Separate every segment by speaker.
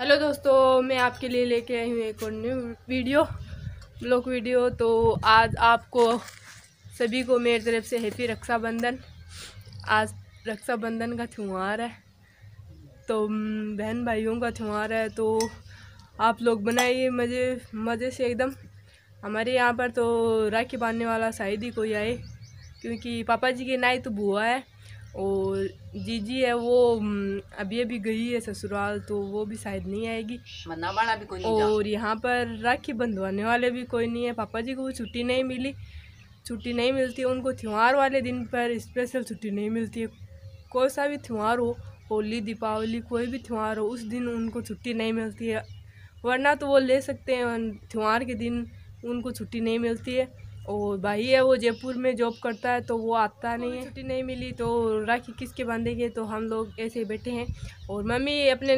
Speaker 1: Hello दोस्तों, मैं आपके लिए लेके आई हूँ एक और न्यू वीडियो ब्लॉग वीडियो तो आज आपको सभी को मेरी तरफ़ से हैप्पी रक्षाबंधन। आज रक्षाबंधन का त्यौहार है। तो बहन भाइयों का त्यौहार है। तो आप लोग बनाइए मज़े मज़े से एकदम। हमारे यहाँ पर तो राखी बांधने वाला शायद ही कोई आए, क्योंकि पापा जी के नाई तो बुआ है। और जीजी है वो अभी अभी गई है ससुराल तो वो भी शायद नहीं आएगी।
Speaker 2: वाला भी कोई
Speaker 1: नहीं और यहाँ पर राखी बंधवाने वाले भी कोई नहीं है। पापा जी को छुट्टी नहीं मिली। छुट्टी नहीं मिलती उनको त्यौहार वाले दिन पर स्पेशल छुट्टी नहीं मिलती है। कोई सा भी त्यौहार हो होली दीपावली कोई भी त्यौहार हो उस दिन उनको छुट्टी नहीं मिलती है। वरना तो वो ले सकते हैं त्यौहार के दिन उनको छुट्टी नहीं मिलती है। और भाई है वो जयपुर में जॉब करता है तो वो आता नहीं है। छुट्टी नहीं मिली तो राखी किसके बांधेंगे? तो हम लोग ऐसे ही बैठे हैं। और मम्मी अपने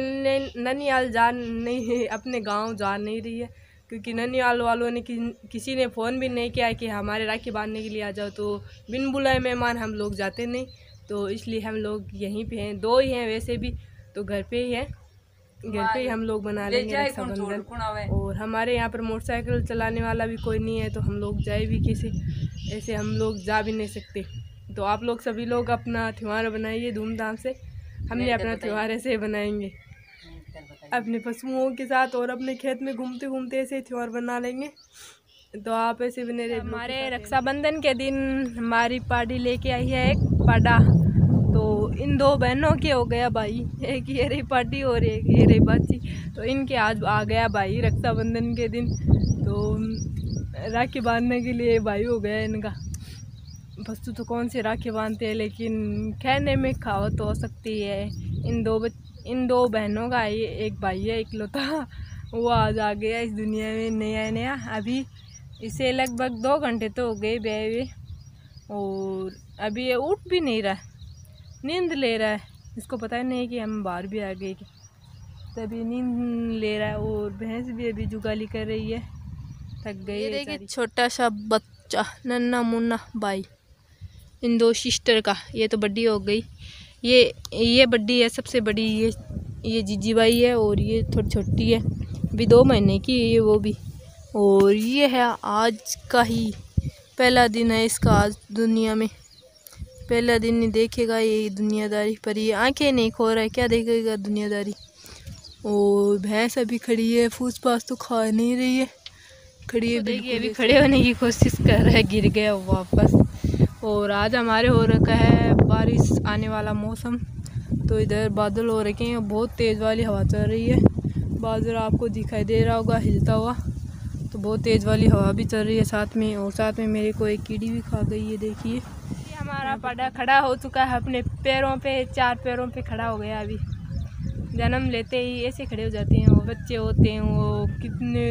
Speaker 1: ननियाल जा नहीं अपने गाँव जा नहीं रही है। क्योंकि ननियाल वालों ने कि, किसी ने फ़ोन भी नहीं किया कि हमारे राखी बांधने के लिए आ जाओ। तो बिन बुलाए मेहमान हम लोग जाते नहीं। तो इसलिए हम लोग यहीं पे हैं। दो ही हैं वैसे भी तो घर पे ही हैं। घर पे ही हम लोग बना लेंगे रक्षाबंधन और हमारे यहाँ पर मोटरसाइकिल चलाने वाला भी कोई नहीं है तो हम लोग जाए भी किसी। ऐसे हम लोग जा भी नहीं सकते। तो आप लोग सभी लोग अपना त्यौहार बनाइए धूमधाम से। हम हमने अपना त्यौहार ऐसे बनाएँगे। अपने पशुओं के साथ और अपने खेत में घूमते घूमते ऐसे त्यौहार बना लेंगे। तो आप ऐसे बने रहे हमारे रक्षाबंधन के दिन हमारी पार्टी लेके आई है एक पाडा। तो दो बहनों के हो गया भाई। एक ये रही पार्टी और एक ये रही बाची तो इनके आज आ गया भाई रक्षाबंधन के दिन। तो राखी बांधने के लिए भाई हो गया इनका। वस्तु तो कौन से राखी बांधते हैं, लेकिन कहने में खावत हो सकती है। इन दो इन दो बहनों का ये एक भाई है इकलौता वो आज आ गया इस दुनिया में नया नया। अभी इसे लगभग दो घंटे तो हो गए ब्याह और अभी ये उठ भी नहीं रहा। नींद ले रहा है। इसको पता ही नहीं कि हम बाहर भी आ गए कि तभी नींद ले रहा है और भैंस भी अभी जुगाली कर रही है। थक गई है देखिए छोटा सा बच्चा नन्ना मुन्ना भाई इन दो सिस्टर का। ये तो बड्डी हो गई। ये ये बड्डी है सबसे बड़ी ये ये जीजी भाई है और ये थोड़ी छोटी है। अभी दो महीने की है ये वो भी। और ये है आज का ही पहला दिन है इसका आज दुनिया में। पहला दिन नहीं देखेगा ये दुनियादारी पर ये आँखें नहीं खो रहा है। क्या देखेगा दुनियादारी? और भैंस अभी खड़ी है फूस पास तो खा नहीं रही है। खड़ी है देखिए अभी खड़े होने की कोशिश कर रहा है गिर गया वापस। और आज हमारे हो रखा है बारिश आने वाला मौसम। तो इधर बादल हो रखे हैं बहुत तेज़ वाली हवा चल रही है। बादल आपको दिखाई दे रहा होगा हिलता हुआ। तो बहुत तेज़ वाली हवा भी चल रही है साथ में। और साथ में मेरे को एक कीड़ी भी खा गई है देखिए। हमारा पड़ा खड़ा हो चुका है। अपने पैरों पे, चार पैरों पे खड़ा हो गया अभी। जन्म लेते ही ऐसे खड़े हो जाते हैं। वो बच्चे होते हैं, वो कितने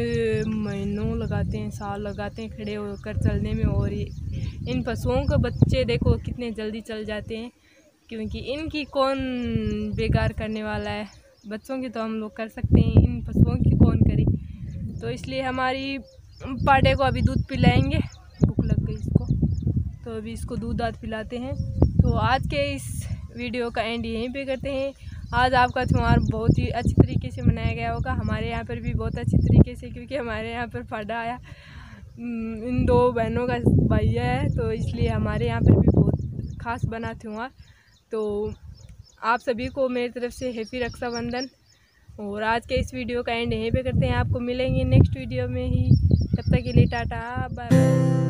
Speaker 1: महीनों लगाते हैं, साल लगाते हैं खड़े होकर चलने में। और इन पशुओं के बच्चे देखो कितने जल्दी चल जाते हैं, क्योंकि इनकी कौन बेकार करने वाला है? बच्चों की तो हम लोग कर सकते हैं, इन पशुओं की कौन करे? तो इसलिए हमारी पाडे को अभी दूध पिलाएँगे भूख लग गई इसको तो अभी इसको दूध दाद पिलाते हैं। तो आज के इस वीडियो का एंड यहीं पे करते हैं। आज आपका त्यौहार बहुत ही अच्छी तरीके से मनाया गया होगा। हमारे यहाँ पर भी बहुत अच्छी तरीके से, क्योंकि हमारे यहाँ पर फाड़ा आया। इन दो बहनों का भैया है तो इसलिए हमारे यहाँ पर भी बहुत ख़ास बना त्यौहार। तो आप सभी को मेरी तरफ़ से हैप्पी रक्षाबंधन। और आज के इस वीडियो का एंड यहीं पे करते हैं। आपको मिलेंगे नेक्स्ट वीडियो में ही। तब तक के लिए टाटा बाय